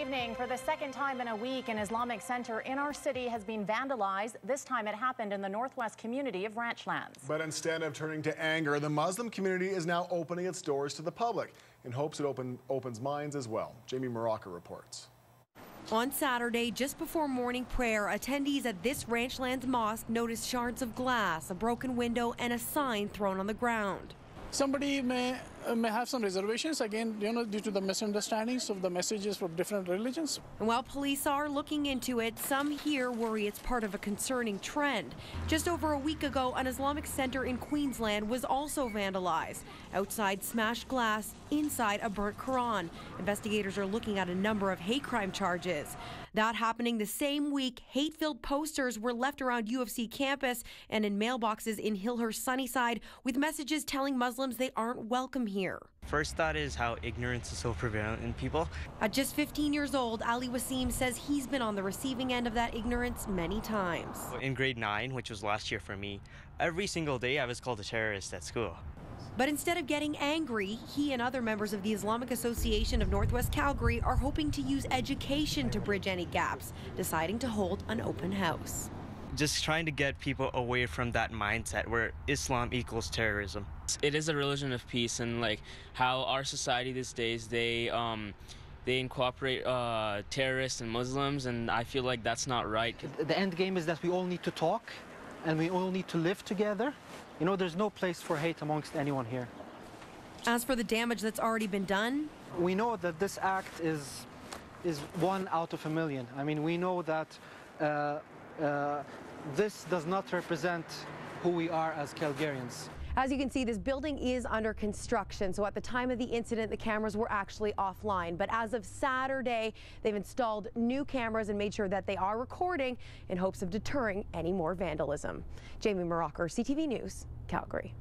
evening. For the second time in a week, an Islamic center in our city has been vandalized. This time it happened in the northwest community of Ranchlands. But instead of turning to anger, the Muslim community is now opening its doors to the public in hopes it open, opens minds as well. Jamie Mauracher reports. On Saturday, just before morning prayer, attendees at this Ranchlands mosque noticed shards of glass, a broken window, and a sign thrown on the ground. Somebody may Uh, may have some reservations again, you know, due to the misunderstandings of the messages from different religions. And while police are looking into it, some here worry it's part of a concerning trend. Just over a week ago, an Islamic center in Queensland was also vandalized. Outside smashed glass, inside a burnt Quran. Investigators are looking at a number of hate crime charges. That happening the same week, hate filled posters were left around U of C campus and in mailboxes in Hillhurst Sunnyside with messages telling Muslims they aren't welcome here. First thought is how ignorance is so prevalent in people. At just 15 years old, Ali Wasim says he's been on the receiving end of that ignorance many times. In grade 9, which was last year for me, every single day I was called a terrorist at school. But instead of getting angry, he and other members of the Islamic Association of Northwest Calgary are hoping to use education to bridge any gaps, deciding to hold an open house. Just trying to get people away from that mindset where Islam equals terrorism. It is a religion of peace, and like how our society these days, they um, they incorporate uh, terrorists and Muslims, and I feel like that's not right. The end game is that we all need to talk, and we all need to live together. You know, there's no place for hate amongst anyone here. As for the damage that's already been done, we know that this act is is one out of a million. I mean, we know that uh, Uh, this does not represent who we are as Calgarians. As you can see, this building is under construction. So at the time of the incident, the cameras were actually offline. But as of Saturday, they've installed new cameras and made sure that they are recording in hopes of deterring any more vandalism. Jamie Mauracher, CTV News, Calgary.